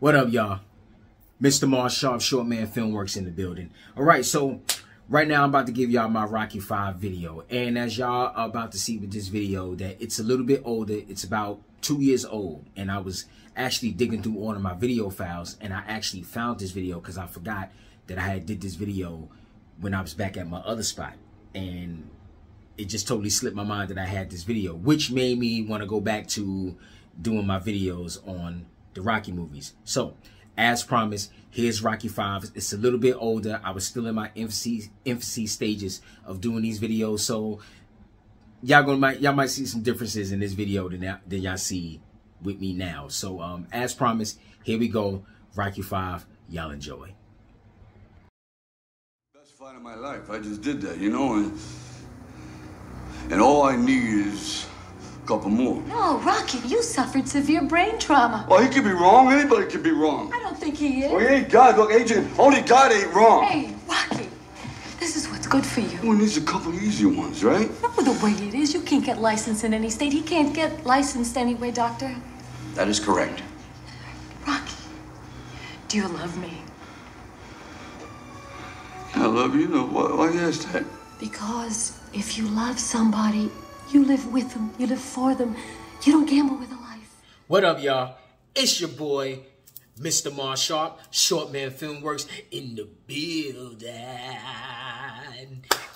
What up, y'all? Mr. Mars Sharp, Shortman Filmwerks in the building. All right, so right now I'm about to give y'all my Rocky 5 video. And as y'all are about to see with this video, that it's a little bit older. It's about two years old. And I was actually digging through all of my video files. And I actually found this video because I forgot that I had did this video when I was back at my other spot. And it just totally slipped my mind that I had this video, which made me want to go back to doing my videos on the Rocky movies. So as promised, here's Rocky 5. It's a little bit older. I was still in my infancy, infancy stages of doing these videos. So y'all gonna might y'all might see some differences in this video than, than y'all see with me now. So um, as promised, here we go. Rocky 5. Y'all enjoy. Best fight of my life. I just did that, you know, and and all I need is couple more. No, Rocky, you suffered severe brain trauma. Well, he could be wrong. Anybody could be wrong. I don't think he is. Well, he ain't God. Look, Adrian, only God ain't wrong. Hey, Rocky, this is what's good for you. Oh, well, needs a couple easy ones, right? No, the way it is, you can't get licensed in any state. He can't get licensed anyway, Doctor. That is correct. Rocky, do you love me? I love you. No, why, why you ask that? Because if you love somebody, you live with them. You live for them. You don't gamble with a life. What up, y'all? It's your boy, Mr. Mars Sharp, Shortman Filmwerks in the building.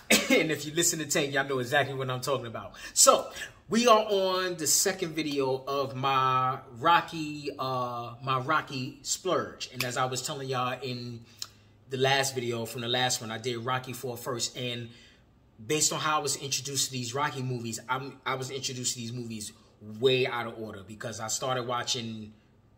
and if you listen to Tank, y'all know exactly what I'm talking about. So, we are on the second video of my Rocky, uh, my Rocky splurge. And as I was telling y'all in the last video from the last one, I did Rocky 4 first. And based on how I was introduced to these Rocky movies, I'm, I was introduced to these movies way out of order because I started watching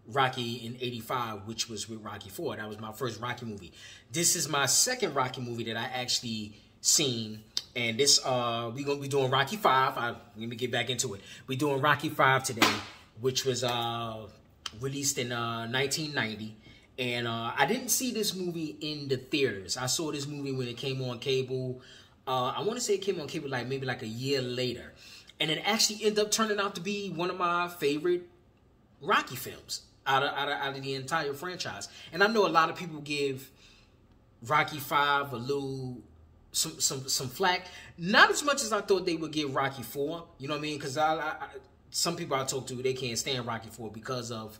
Rocky in 85, which was with Rocky 4. That was my first Rocky movie. This is my second Rocky movie that I actually seen. And this, uh, we're going to be doing Rocky 5. I, let me get back into it. We're doing Rocky 5 today, which was uh, released in uh, 1990. And uh, I didn't see this movie in the theaters. I saw this movie when it came on cable. Uh, I want to say it came on cable like maybe like a year later. And it actually ended up turning out to be one of my favorite Rocky films out of, out of, out of the entire franchise. And I know a lot of people give Rocky 5 a little some some some flack. Not as much as I thought they would give Rocky 4. You know what I mean? Because I, I, some people I talk to they can't stand Rocky 4 because of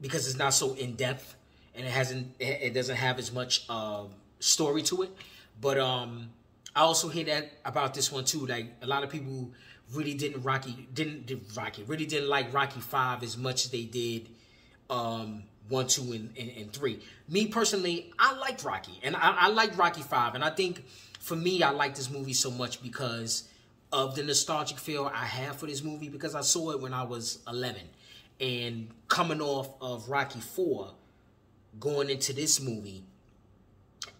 because it's not so in depth and it hasn't it doesn't have as much uh, story to it. But um I also hear that about this one too. Like a lot of people really didn't Rocky didn't did Rocky really didn't like Rocky Five as much as they did um, one, two, and, and, and, three. Me personally, I liked Rocky, and I, I liked Rocky Five, and I think for me, I like this movie so much because of the nostalgic feel I have for this movie because I saw it when I was 11, and coming off of Rocky Four, going into this movie,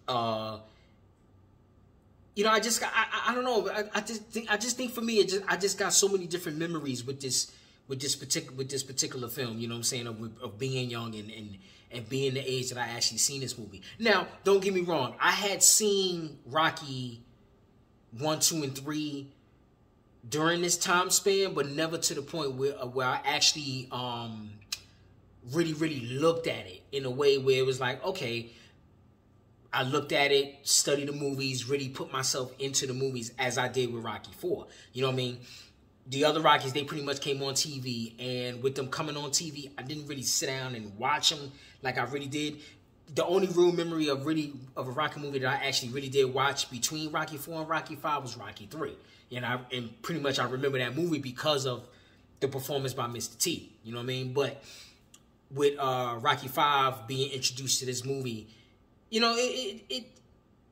uh you know, I just I, I don't know, I, I just think, I just think for me, it just, I just got so many different memories with this, with this particular, with this particular film. You know what I'm saying of, of being young and and and being the age that I actually seen this movie. Now, don't get me wrong, I had seen Rocky one, two, and three during this time span, but never to the point where uh, where I actually um really really looked at it in a way where it was like, okay I looked at it, studied the movies, really put myself into the movies as I did with Rocky 4. You know what I mean? The other Rockies, they pretty much came on TV. And with them coming on TV, I didn't really sit down and watch them like I really did. The only real memory of really of a Rocky movie that I actually really did watch between Rocky 4 and Rocky 5 was Rocky 3. And I and pretty much I remember that movie because of the performance by Mr. T. You know what I mean? But with uh, Rocky 5 being introduced to this movie, you know, it, it, it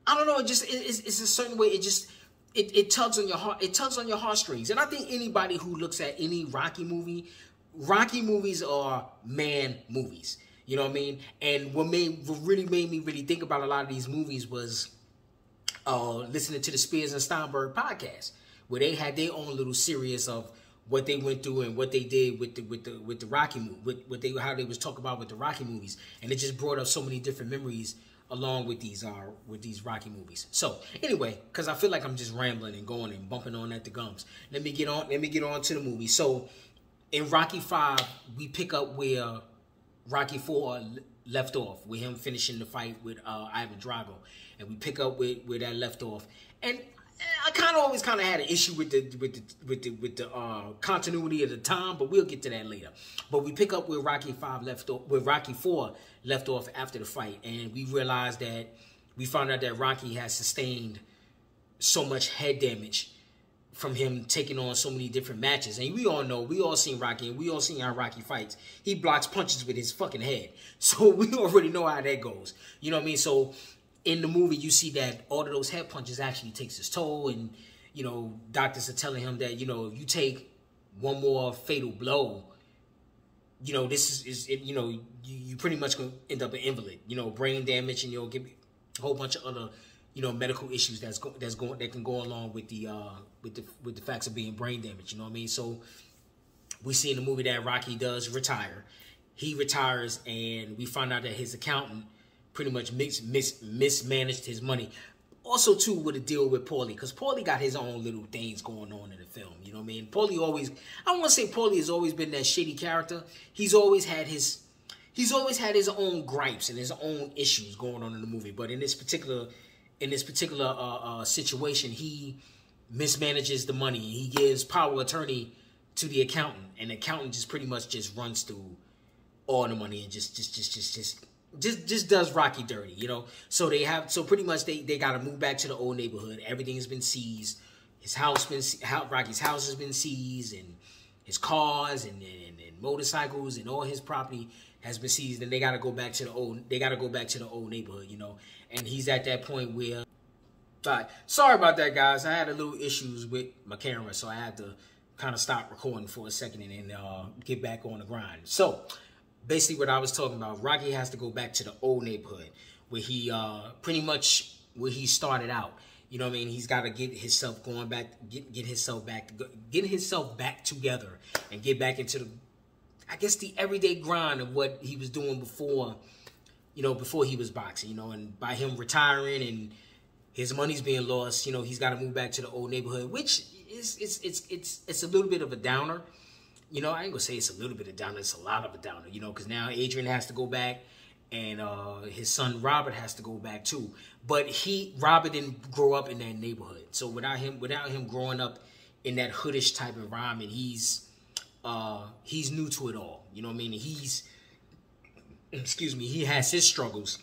I don't know, it just, it, it's, it's a certain way, it just, it, it tugs on your heart, it tugs on your heartstrings. And I think anybody who looks at any Rocky movie, Rocky movies are man movies. You know what I mean? And what made, what really made me really think about a lot of these movies was uh, listening to the Spears and Steinberg podcast, where they had their own little series of what they went through and what they did with the with the with the Rocky movie, with what they how they was talking about with the Rocky movies, and it just brought up so many different memories along with these uh with these Rocky movies. So anyway, because I feel like I'm just rambling and going and bumping on at the gums. Let me get on. Let me get on to the movie. So in Rocky Five, we pick up where Rocky Four left off with him finishing the fight with uh, Ivan Drago, and we pick up with where that left off. And I kind of always kind of had an issue with the with the with the with the uh, continuity of the time, but we'll get to that later. But we pick up where Rocky Five left off, where Rocky Four left off after the fight, and we realized that we found out that Rocky has sustained so much head damage from him taking on so many different matches. And we all know, we all seen Rocky, and we all seen how Rocky fights. He blocks punches with his fucking head. So we already know how that goes. You know what I mean? So in the movie, you see that all of those head punches actually takes his toll. And, you know, doctors are telling him that, you know, if you take one more fatal blow, you know, this is, is it, you know, you, you pretty much gonna end up an invalid, you know, brain damage and you'll get a whole bunch of other you know medical issues that's go, that's going that can go along with the uh with the with the facts of being brain damaged you know what i mean so we see in the movie that rocky does retire he retires and we find out that his accountant pretty much mis, mis mismanaged his money also too with a deal with Paulie because Paulie got his own little things going on in the film. You know what I mean? Paulie always I don't want to say Paulie has always been that shitty character. He's always had his he's always had his own gripes and his own issues going on in the movie. But in this particular in this particular uh, uh, situation, he mismanages the money. He gives power attorney to the accountant, and the accountant just pretty much just runs through all the money and just just just just just just just does Rocky dirty, you know. So they have so pretty much they they got to move back to the old neighborhood. Everything has been seized. His house been Rocky's house has been seized, and his cars and, and, and motorcycles and all his property has been seized. And they got to go back to the old. They got to go back to the old neighborhood, you know and he's at that point where sorry about that guys i had a little issues with my camera so i had to kind of stop recording for a second and then uh, get back on the grind so basically what i was talking about rocky has to go back to the old neighborhood where he uh, pretty much where he started out you know what I mean? He's got to get himself going back, get get himself back, get himself back together, and get back into the, I guess the everyday grind of what he was doing before you know, before he was boxing, you know, and by him retiring and his money's being lost, you know, he's got to move back to the old neighborhood, which is it's it's it's it's a little bit of a downer. You know, I ain't gonna say it's a little bit of downer. It's a lot of a downer. You know, because now Adrian has to go back, and uh, his son Robert has to go back too. But he Robert didn't grow up in that neighborhood, so without him without him growing up in that hoodish type of environment, he's uh, he's new to it all. You know what I mean? He's excuse me, he has his struggles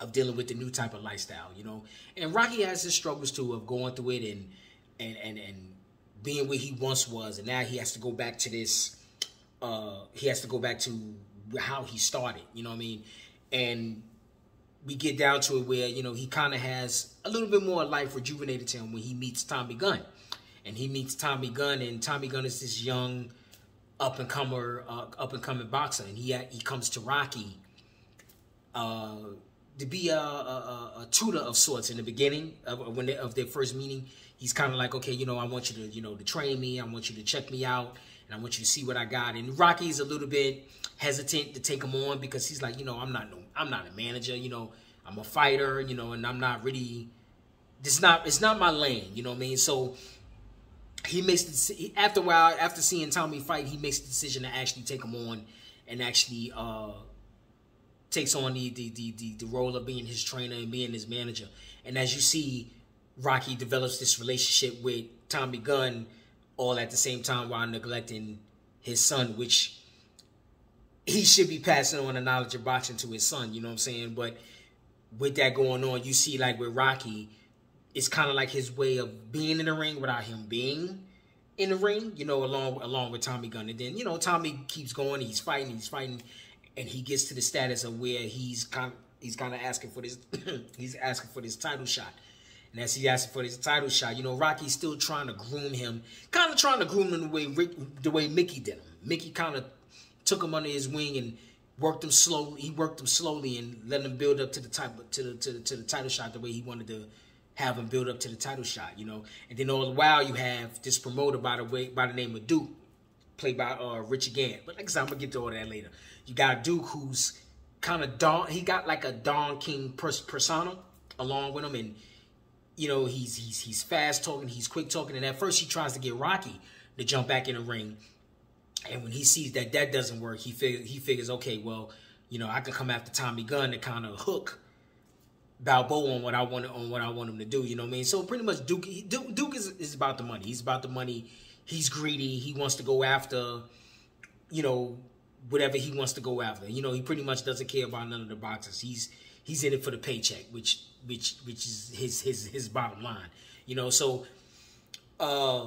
of dealing with the new type of lifestyle, you know. And Rocky has his struggles too of going through it and and and and being where he once was, and now he has to go back to this. Uh, he has to go back to how he started. You know what I mean? And we get down to it where you know he kind of has a little bit more life rejuvenated to him when he meets Tommy Gunn, and he meets Tommy Gunn, and Tommy Gunn is this young up and comer, uh, up and coming boxer, and he he comes to Rocky uh, to be a, a, a, tutor of sorts in the beginning of when they, of their first meeting. He's kind of like, okay, you know, I want you to you know to train me, I want you to check me out, and I want you to see what I got. And Rocky's a little bit hesitant to take him on because he's like, you know, I'm not no, I'm not a manager, you know, I'm a fighter, you know, and I'm not really. It's not it's not my lane, you know what I mean. So he makes the after a while after seeing Tommy fight, he makes the decision to actually take him on and actually uh, takes on the, the the, the the role of being his trainer and being his manager. And as you see, Rocky develops this relationship with Tommy Gunn all at the same time while neglecting his son, which he should be passing on the knowledge of boxing to his son, you know what I'm saying? But with that going on, you see like with Rocky, it's kind of like his way of being in the ring without him being in the ring, you know, along along with Tommy Gunn. And then, you know, Tommy keeps going, he's fighting, he's fighting, and he gets to the status of where he's kind he's kind of asking for this he's asking for this title shot. And as he asking for this title shot, you know, Rocky's still trying to groom him, kind of trying to groom him the way Rick, the way Mickey did him. Mickey kind of took him under his wing and worked him slowly. He worked him slowly and let him build up to the type to the to the, to the title shot the way he wanted to have him build up to the title shot, you know. And then all the while you have this promoter by the way by the name of Duke, played by uh, Richard Gant. But like I said, I'm gonna get to all that later. You got Duke who's kind of Don. He got like a Don King pers persona along with him, and you know he's he's he's fast talking, he's quick talking. And at first he tries to get Rocky to jump back in the ring, And when he sees that that doesn't work, he figures he figures, okay, well, you know, I can come after Tommy Gunn to kind of hook Balboa on what I want on what I want him to do. You know what I mean? So pretty much Duke Duke, Duke is, is about the money. He's about the money. He's greedy. He wants to go after, you know, whatever he wants to go after. You know, he pretty much doesn't care about none of the boxes. He's he's in it for the paycheck, which which which is his his his bottom line. You know, so uh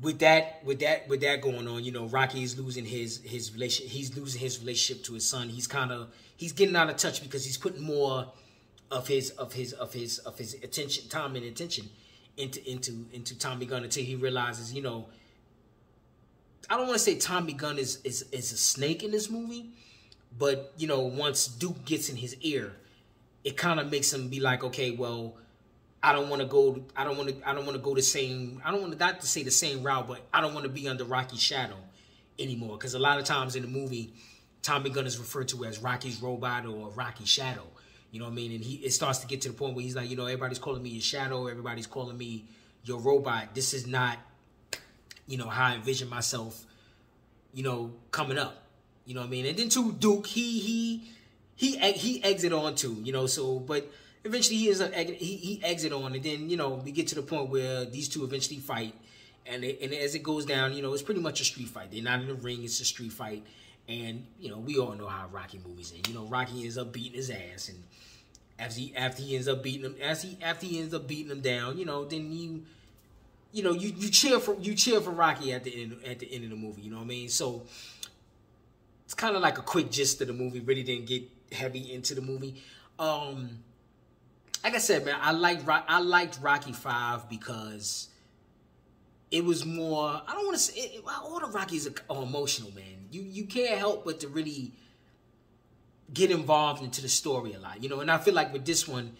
with that with that with that going on, you know, Rocky is losing his his relationship. He's losing his relationship to his son. He's kind of he's getting out of touch because he's putting more of his of his of his of his attention, time and attention into into into Tommy Gunn until he realizes, you know, I don't want to say Tommy Gunn is is is a snake in this movie, but you know, once Duke gets in his ear, it kind of makes him be like, okay, well, I don't want to go. I don't want to. I don't want to go the same. I don't want to not to say the same route, but I don't want to be under Rocky's shadow anymore. Because a lot of times in the movie, Tommy Gunn is referred to as Rocky's robot or Rocky's shadow. You know what I mean? And he it starts to get to the point where he's like, you know, everybody's calling me your shadow. Everybody's calling me your robot. This is not, you know, how I envision myself. You know, coming up. You know what I mean? And then to Duke, he he he he exit on too. You know, so but eventually he is a, he he exit on, and then you know we get to the point where these two eventually fight, and it, and as it goes down, you know it's pretty much a street fight. They're not in the ring; it's a street fight, and you know we all know how Rocky movies end. You know Rocky ends up beating his ass, and after he after he ends up beating him, as he after he ends up beating him down, you know then you. You know, you, you cheer for you cheer for Rocky at the end at the end of the movie. You know what I mean? So it's kind of like a quick gist of the movie. Really didn't get heavy into the movie. Um, like I said, man, I liked I liked Rocky Five because it was more. I don't want to say it, all the Rockies are, are emotional, man. You you can't help but to really get involved into the story a lot, you know. And I feel like with this one,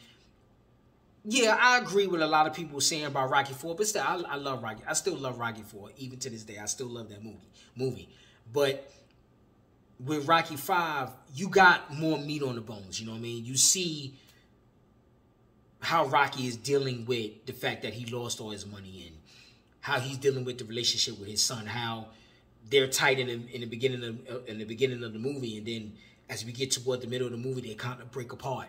yeah, I agree with a lot of people saying about Rocky Four, but still, I, I love Rocky. I still love Rocky Four, even to this day. I still love that movie. Movie, but with Rocky Five, you got more meat on the bones. You know what I mean? You see how Rocky is dealing with the fact that he lost all his money and how he's dealing with the relationship with his son, how they're tight in the, in the beginning of uh, in the beginning of the movie, and then as we get toward the middle of the movie, they kind of break apart.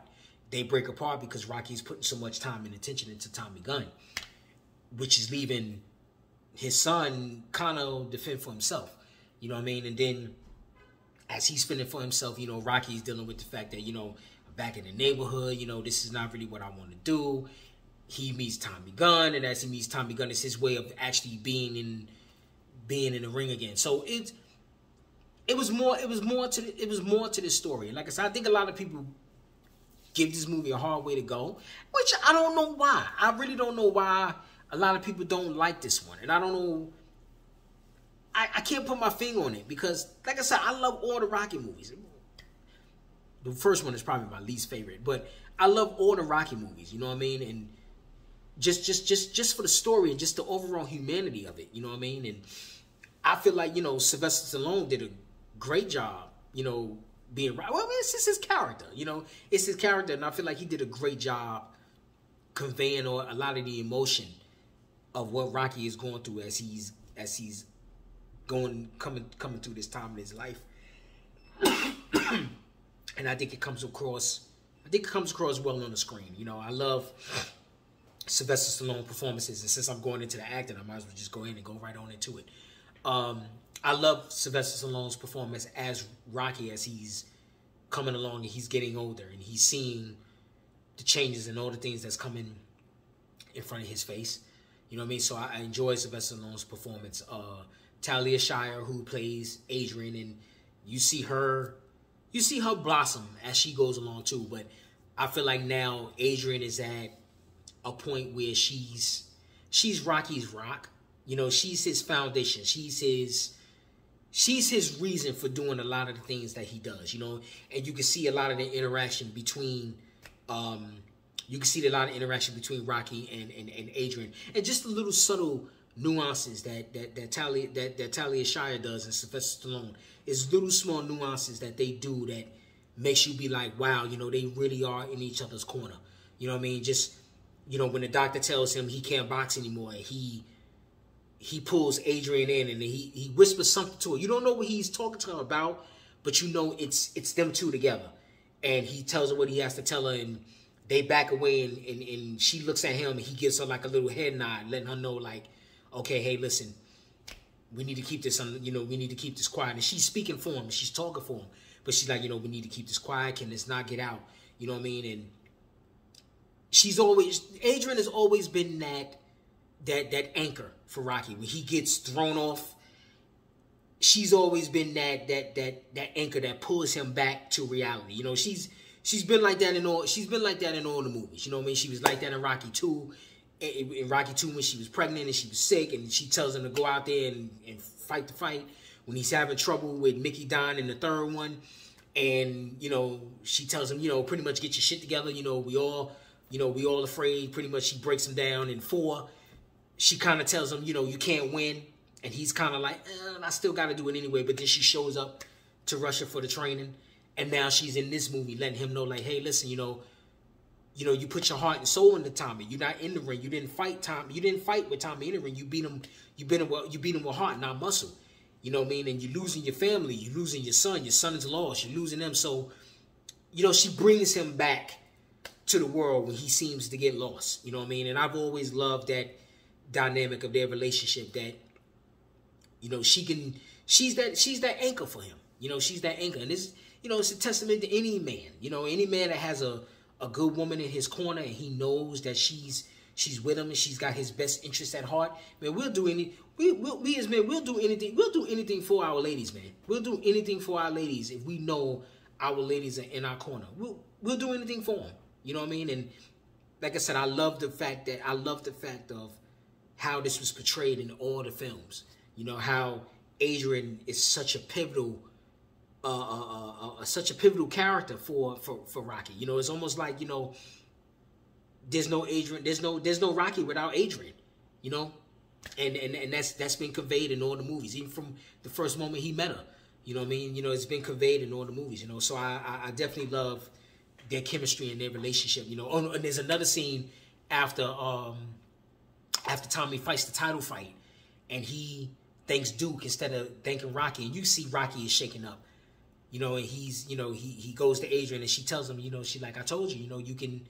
They break apart because Rocky's putting so much time and attention into Tommy Gunn, which is leaving his son kind of defend for himself. You know what I mean? And then as he's fending for himself, you know, Rocky's dealing with the fact that, you know, back in the neighborhood. You know, this is not really what I want to do. He meets Tommy Gunn, and as he meets Tommy Gunn, it's his way of actually being in being in the ring again. So it it was more it was more to the, it was more to the story. And like I said, I think a lot of people give this movie a hard way to go, which I don't know why. I really don't know why a lot of people don't like this one, and I don't know. I, I can't put my finger on it because, like I said, I love all the Rocky movies. The first one is probably my least favorite, but I love all the Rocky movies. You know what I mean? And just, just, just, just for the story and just the overall humanity of it. You know what I mean? And I feel like you know Sylvester Stallone did a great job. You know, being right. Well, it's just his character. You know, it's his character, and I feel like he did a great job conveying a lot of the emotion of what Rocky is going through as he's as he's going coming coming through this time in his life. and I think it comes across. I think it comes across well on the screen. You know, I love Sylvester Stallone performances, and since I'm going into the acting, I might as well just go in and go right on into it. Um, I love Sylvester Stallone's performance as Rocky as he's coming along and he's getting older and he's seeing the changes and all the things that's coming in front of his face. You know what I mean? So I, I enjoy Sylvester Stallone's performance. Uh, Talia Shire, who plays Adrian, and you see her you see her blossom as she goes along too. But I feel like now Adrian is at a point where she's she's Rocky's rock. You know, she's his foundation. She's his she's his reason for doing a lot of the things that he does. You know, and you can see a lot of the interaction between. Um, you can see a lot of interaction between Rocky and, and, and Adrian, and just the little subtle nuances that that that Talia that that Talia Shire does and Sylvester Stallone is little small nuances that they do that makes you be like, wow, you know, they really are in each other's corner. You know what I mean? Just you know, when the doctor tells him he can't box anymore, he he pulls Adrian in and he he whispers something to her. You don't know what he's talking to her about, but you know it's it's them two together. And he tells her what he has to tell her, and they back away, and, and, and she looks at him, and he gives her like a little head nod, letting her know like, okay, hey, listen, we need to keep this on, you know, we need to keep this quiet. And she's speaking for him, she's talking for him, but she's like, you know, we need to keep this quiet. Can this not get out? You know what I mean? And she's always Adrian has always been that that that anchor for Rocky. When he gets thrown off, she's always been that that that that anchor that pulls him back to reality. You know, she's she's been like that in all she's been like that in all the movies. You know what I mean? She was like that in Rocky 2. In, in Rocky 2 when she was pregnant and she was sick and she tells him to go out there and, and fight the fight. When he's having trouble with Mickey Don in the third one. And, you know, she tells him, you know, pretty much get your shit together. You know, we all, you know, we all afraid. Pretty much she breaks him down in four she kind of tells him, you know, you can't win. And he's kind of like, eh, I still got to do it anyway. But then she shows up to Russia for the training. And now she's in this movie letting him know, like, hey, listen, you know, you know, you put your heart and soul into Tommy. You're not in the ring. You didn't fight Tommy. You didn't fight with Tommy in the ring. You beat him. You beat him. With, you beat him with heart, not muscle. You know what I mean? And you're losing your family. You're losing your son. Your son is lost. You're losing them. So, you know, she brings him back to the world when he seems to get lost. You know what I mean? And I've always loved that dynamic of their relationship that you know she can she's that she's that anchor for him you know she's that anchor and this. you know it's a testament to any man you know any man that has a a good woman in his corner and he knows that she's she's with him and she's got his best interest at heart man we'll do any we we'll, we as men we'll do anything we'll do anything for our ladies man. We'll do anything for our ladies if we know our ladies are in our corner. We'll we'll do anything for them you know what i mean? And like i said i love the fact that i love the fact of how this was portrayed in all the films. You know how Adrian is such a pivotal, such a pivotal character for for for Rocky. You know, it's almost like you know, there's no Adrian, there's no there's no Rocky without Adrian. You know, and and and that's that's been conveyed in all the movies, even from the first moment he met her. You know what I mean? You know, it's been conveyed in all the movies. You know, so I I, I definitely love their chemistry and their relationship. You know, oh, and there's another scene after um after Tommy fights the title fight and he thanks Duke instead of thanking Rocky. And you see Rocky is shaking up. You know, and he's, you know, he he goes to Adrian and she tells him, you know, she like, I told you, you know, you can,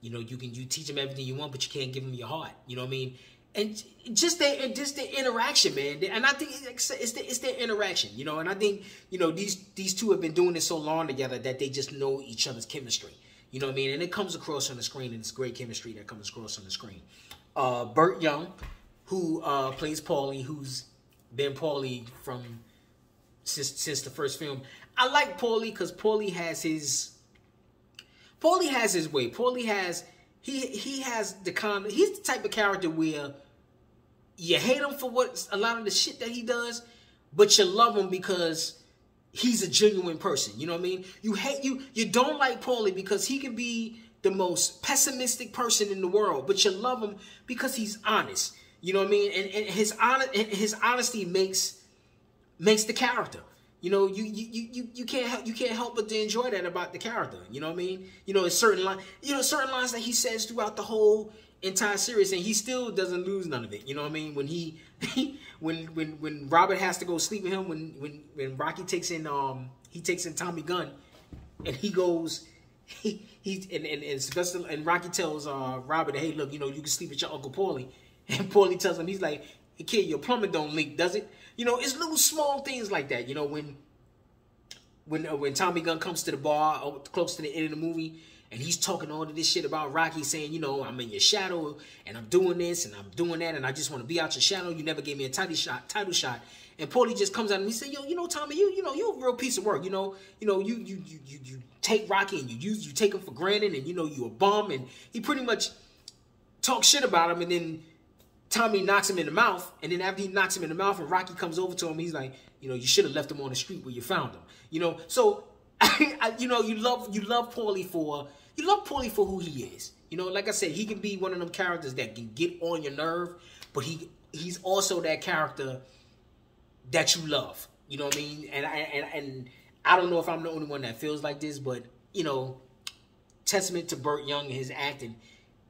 you know, you can you teach him everything you want, but you can't give him your heart. You know what I mean? And just their just their interaction, man. And I think it's the, it's their interaction, you know. And I think you know these these two have been doing this so long together that they just know each other's chemistry. You know what I mean? And it comes across on the screen, and it's great chemistry that comes across on the screen uh, Burt Young, who uh, plays Paulie, who's been Paulie from since since the first film. I like Paulie because Paulie has his Paulie has his way. Paulie has he he has the kind he's the type of character where you hate him for what a lot of the shit that he does, but you love him because he's a genuine person. You know what I mean? You hate you you don't like Paulie because he can be the most pessimistic person in the world, but you love him because he's honest. You know what I mean? And, and his honest his honesty makes makes the character. You know, you you you you can't help you can't help but to enjoy that about the character. You know what I mean? You know, it's certain line, you know, certain lines that he says throughout the whole entire series, and he still doesn't lose none of it. You know what I mean? When he, when when when Robert has to go sleep with him, when when when Rocky takes in um he takes in Tommy Gunn, and he goes he he and, and, and Sylvester and Rocky tells uh Robert, hey, look, you know, you can sleep with your Uncle Paulie. And Paulie tells him, he's like, hey, kid, your plumbing don't leak, does it? You know, it's little small things like that. You know, when when uh, when Tommy Gunn comes to the bar uh, close to the end of the movie and he's talking all of this shit about Rocky saying, you know, I'm in your shadow and I'm doing this and I'm doing that and I just want to be out your shadow. You never gave me a title shot, title shot. And Paulie just comes out and he said, "Yo, you know, Tommy, you you know, you're a real piece of work. You know, you know, you you you you, you take Rocky and you use you take him for granted, and you know, you a bum." And he pretty much talks shit about him, and then Tommy knocks him in the mouth, and then after he knocks him in the mouth, and Rocky comes over to him, he's like, "You know, you should have left him on the street where you found him." You know, so you know, you love you love Paulie for you love Paulie for who he is. You know, like I said, he can be one of them characters that can get on your nerve, but he he's also that character that you love. You know what I mean? And I and and I don't know if I'm the only one that feels like this, but you know, testament to Burt Young and his acting.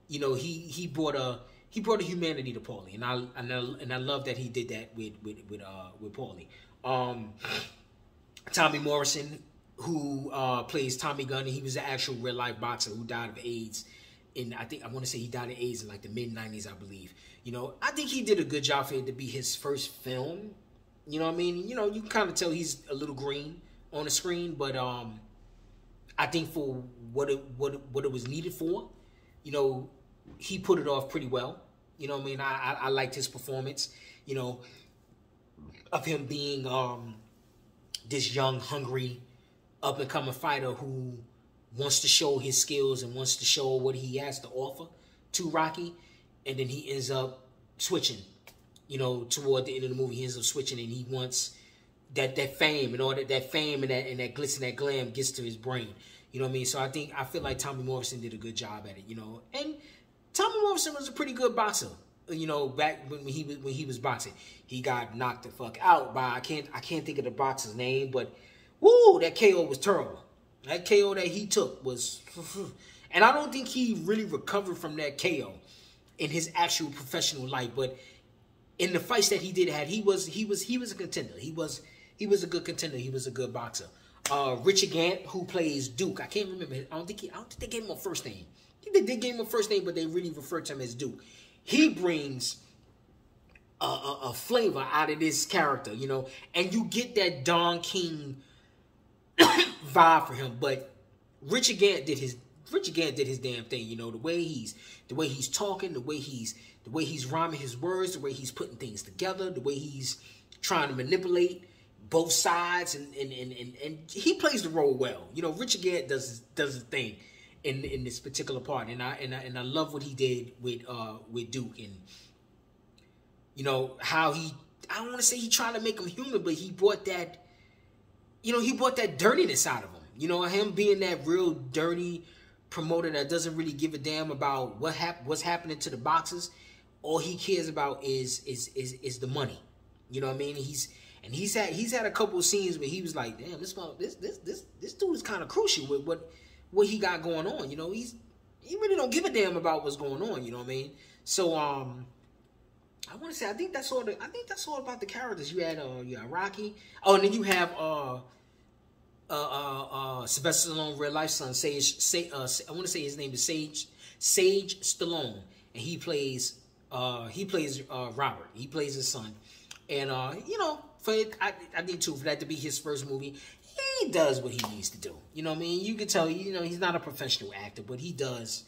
You know, he he brought a he brought a humanity to Paulie, and I and I, and I love that he did that with with with uh with Paulie. Um, Tommy Morrison, who uh, plays Tommy Gunn, he was an actual real life boxer who died of AIDS. And I think I want to say he died of AIDS in like the mid '90s, I believe. You know, I think he did a good job for it to be his first film. You know what I mean? You know, you can kind of tell he's a little green on the screen, but um, I think for what it what what it was needed for, you know, he put it off pretty well. You know what I mean? I, I, I liked his performance. You know, of him being um this young, hungry, up and coming fighter who wants to show his skills and wants to show what he has to offer to Rocky, and then he ends up switching. You know, toward the end of the movie, he ends up switching, and he wants that that fame and all that that fame and that and that glitz and that glam gets to his brain. You know what I mean? So I think I feel like Tommy Morrison did a good job at it. You know, and Tommy Morrison was a pretty good boxer. You know, back when he when he was boxing, he got knocked the fuck out by I can't I can't think of the boxer's name, but woo, that KO was terrible. That KO that he took was, and I don't think he really recovered from that KO in his actual professional life. But in the fights that he did had, he was he was he was a contender. He was he was a good contender. He was a good boxer. Uh, Richard Gant, who plays Duke, I can't remember. I don't think he, I don't think they gave him a first name. They give him a first name, but they really refer to him as Duke. He brings a, a, a flavor out of this character, you know, and you get that Don King vibe for him. But Richard Gant did his Richard Gant did his damn thing. You know the way he's the way he's talking, the way he's the way he's rhyming his words, the way he's putting things together, the way he's trying to manipulate both sides, and and and and, and he plays the role well. You know Richard Gant does does the thing in in this particular part, and I and I, and I love what he did with uh with Duke and you know how he I don't want to say he tried to make him human, but he brought that you know, he brought that dirtiness out of him. You know, him being that real dirty promoter that doesn't really give a damn about what hap- what's happening to the boxes. All he cares about is is is is the money. You know what I mean? He's and he's had he's had a couple scenes where he was like, damn, this this this this this dude is kind of crucial with what what he got going on. You know, he's he really don't give a damn about what's going on. You know what I mean? So um. I want to say I think that's all. The, I think that's all about the characters. You had uh, you had Rocky. Oh, and then you have uh, uh, uh, uh, Sylvester Stallone real life son, Sage, Sage uh, I want to say his name is Sage, Sage Stallone, and he plays, uh, he plays uh, Robert. He plays his son, and uh, you know, for it, I, I think too for that to be his first movie, he does what he needs to do. You know what I mean? You can tell, you know, he's not a professional actor, but he does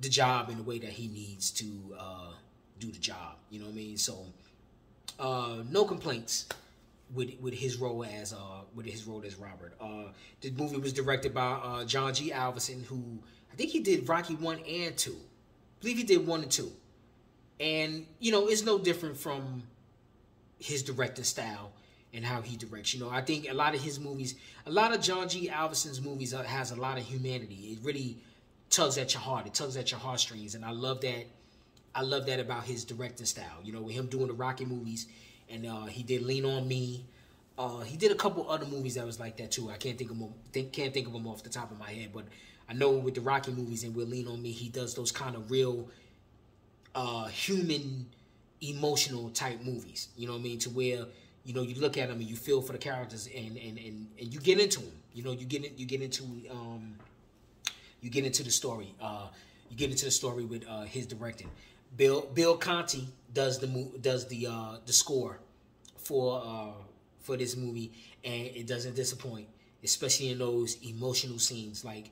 the job in the way that he needs to uh, do the job. You know what I mean? So, uh, no complaints with with his role as uh with his role as Robert. Uh, the movie was directed by uh, John G. Avildsen, who I think he did Rocky one and two. I believe he did one and two, and you know it's no different from his directing style and how he directs. You know, I think a lot of his movies, a lot of John G. Avildsen's movies has a lot of humanity. It really tugs at your heart. It tugs at your heartstrings, and I love that. I love that about his directing style. You know, with him doing the Rocky movies and uh, he did Lean on Me. Uh, he did a couple other movies that was like that too. I can't think of them. Can't think of them off the top of my head, but I know with the Rocky movies and with Lean on Me, he does those kind of real uh, human, emotional type movies. You know what I mean? To where you know you look at them and you feel for the characters and and and, and you get into them. You know, you get in, you get into um, you get into the story. Uh, you get into the story with uh, his directing. Bill Bill Conti does the does the uh, the score for uh, for this movie, and it doesn't disappoint, especially in those emotional scenes, like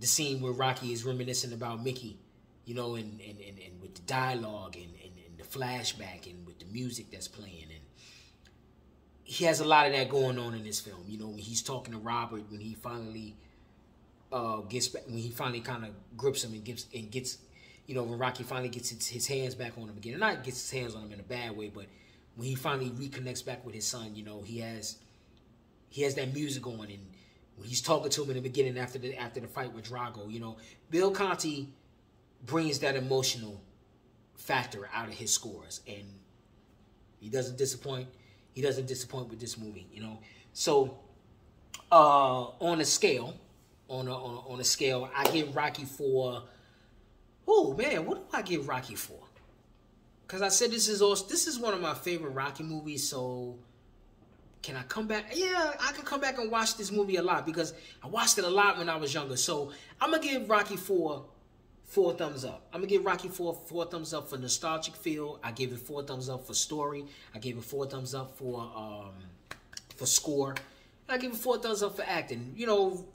the scene where Rocky is reminiscing about Mickey, you know, and and, and, and with the dialogue and, and, and the flashback and with the music that's playing, and he has a lot of that going on in this film. You know, when he's talking to Robert, when he finally uh, gets back, when he finally kind of grips him and gets and gets you know, when Rocky finally gets his, his hands back on him again, and not gets his hands on him in a bad way, but when he finally reconnects back with his son, you know, he has he has that music on, and when he's talking to him in the beginning after the after the fight with Drago, you know, Bill Conti brings that emotional factor out of his scores, and he doesn't disappoint. He doesn't disappoint with this movie, you know. So, uh, on a scale, on a, on a, on a scale, I give Rocky four Oh man, what do I give Rocky for? Because I said this is also this is one of my favorite Rocky movies. So can I come back? Yeah, I can come back and watch this movie a lot because I watched it a lot when I was younger. So I'm gonna give Rocky four four thumbs up. I'm gonna give Rocky four four thumbs up for nostalgic feel. I gave it four thumbs up for story. I gave it four thumbs up for um for score. And I give it four thumbs up for acting. You know,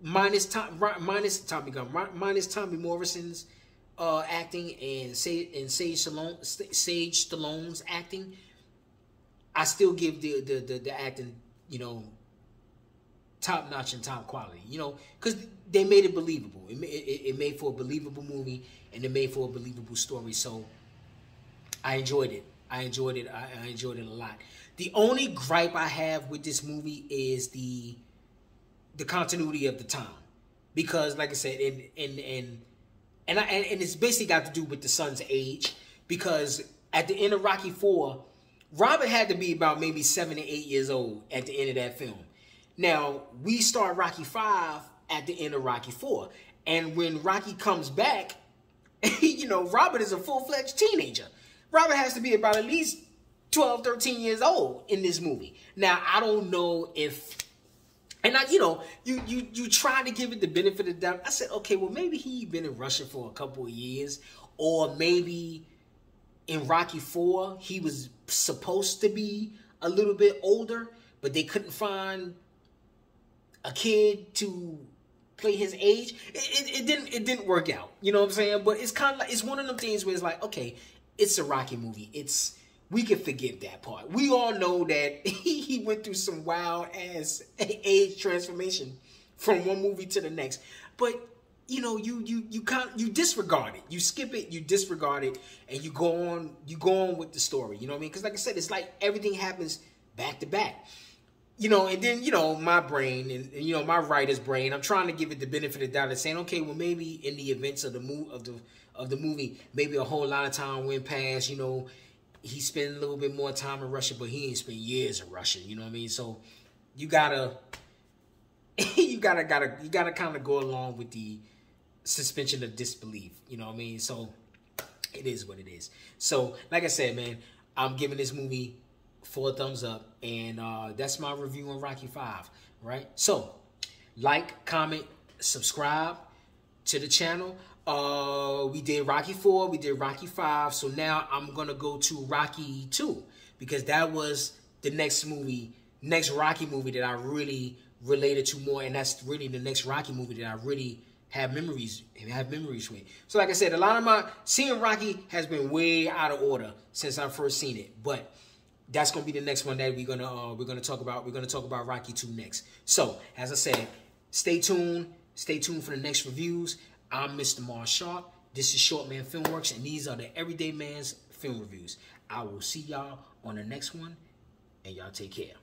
minus Tom, minus Tommy Gunn, minus Tommy Morrison's uh, acting and say and Sage Stallone, Sage Stallone's acting. I still give the the the, the acting, you know, top notch and top quality. You know, because they made it believable. It, it, it made for a believable movie and it made for a believable story. So I enjoyed it. I enjoyed it. I, I enjoyed it a lot. The only gripe I have with this movie is the the continuity of the time, because like I said, and and and and, I, and, and it's basically got to do with the son's age, because at the end of Rocky Four, Robert had to be about maybe seven to eight years old at the end of that film. Now we start Rocky Five at the end of Rocky Four, and when Rocky comes back, you know Robert is a full fledged teenager. Robert has to be about at least 12, 13 years old in this movie. Now I don't know if and I, you know, you you you try to give it the benefit of the doubt. I said, okay, well maybe he been in Russia for a couple of years, or maybe in Rocky Four he was supposed to be a little bit older, but they couldn't find a kid to play his age. It, it, it, didn't it didn't work out. You know what I'm saying? But it's kind of like it's one of them things where it's like, okay, it's a Rocky movie. It's we can forgive that part. We all know that he went through some wild ass age transformation from one movie to the next. But you know, you you you can't you disregard it. You skip it, you disregard it, and you go on you go on with the story. You know what I mean? Because like I said, it's like everything happens back to back. You know, and then you know my brain and, and you know my writer's brain. I'm trying to give it the benefit of the doubt and saying, okay, well maybe in the events of the move of the of the movie, maybe a whole lot of time went past. You know, he spent a little bit more time in Russia, but he ain't spent years in Russia. You know what I mean? So you gotta, you gotta, gotta, you gotta kind of go along with the suspension of disbelief. You know what I mean? So it is what it is. So like I said, man, I'm giving this movie four thumbs up, and uh, that's my review on Rocky Five. Right? So like, comment, subscribe to the channel. Uh, we did Rocky 4, we did Rocky 5, so now I'm going to go to Rocky 2 because that was the next movie, next Rocky movie that I really related to more and that's really the next Rocky movie that I really have memories have memories with. So like I said, a lot of my seeing Rocky has been way out of order since I first seen it, but that's gonna be the next one that we're gonna uh, we're gonna talk about. We're gonna talk about Rocky 2 next. So as I said, stay tuned. Stay tuned for the next reviews. I'm Mr. Mar Sharp. This is Short Shortman Filmwerks, and these are the Everyday Man's Film Reviews. I will see y'all on the next one, and y'all take care.